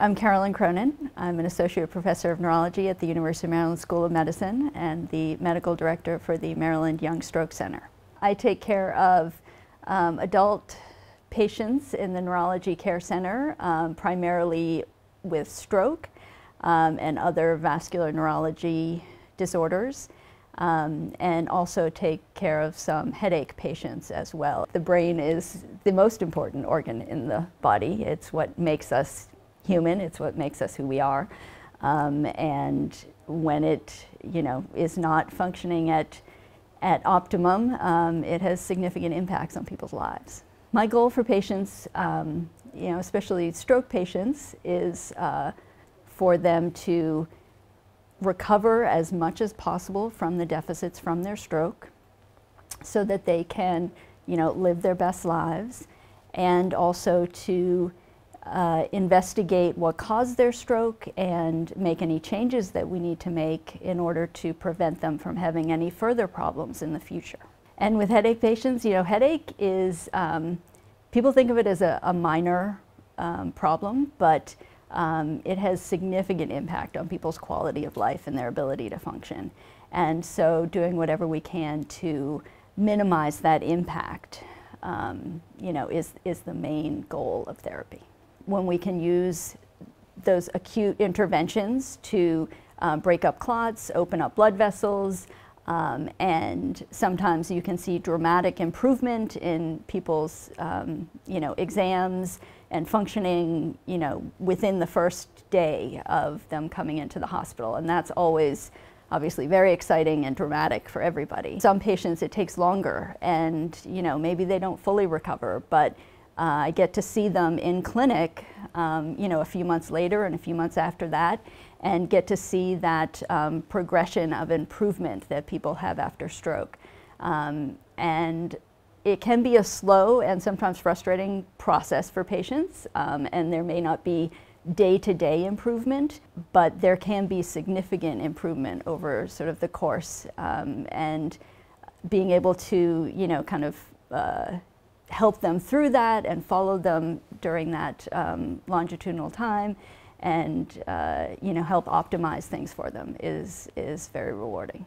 I'm Carolyn Cronin. I'm an associate professor of neurology at the University of Maryland School of Medicine and the medical director for the Maryland Young Stroke Center. I take care of um, adult patients in the neurology care center, um, primarily with stroke um, and other vascular neurology disorders um, and also take care of some headache patients as well. The brain is the most important organ in the body. It's what makes us human. It's what makes us who we are. Um, and when it, you know, is not functioning at, at optimum, um, it has significant impacts on people's lives. My goal for patients, um, you know, especially stroke patients, is uh, for them to recover as much as possible from the deficits from their stroke so that they can, you know, live their best lives and also to uh, investigate what caused their stroke and make any changes that we need to make in order to prevent them from having any further problems in the future. And with headache patients, you know, headache is, um, people think of it as a, a minor um, problem, but um, it has significant impact on people's quality of life and their ability to function. And so doing whatever we can to minimize that impact, um, you know, is, is the main goal of therapy. When we can use those acute interventions to uh, break up clots, open up blood vessels, um, and sometimes you can see dramatic improvement in people's, um, you know, exams and functioning, you know, within the first day of them coming into the hospital. And that's always obviously very exciting and dramatic for everybody. Some patients it takes longer and, you know, maybe they don't fully recover, but uh, I get to see them in clinic, um, you know, a few months later and a few months after that, and get to see that um, progression of improvement that people have after stroke. Um, and it can be a slow and sometimes frustrating process for patients, um, and there may not be day-to-day -day improvement, but there can be significant improvement over sort of the course, um, and being able to, you know, kind of uh, help them through that and follow them during that um, longitudinal time and, uh, you know, help optimize things for them is, is very rewarding.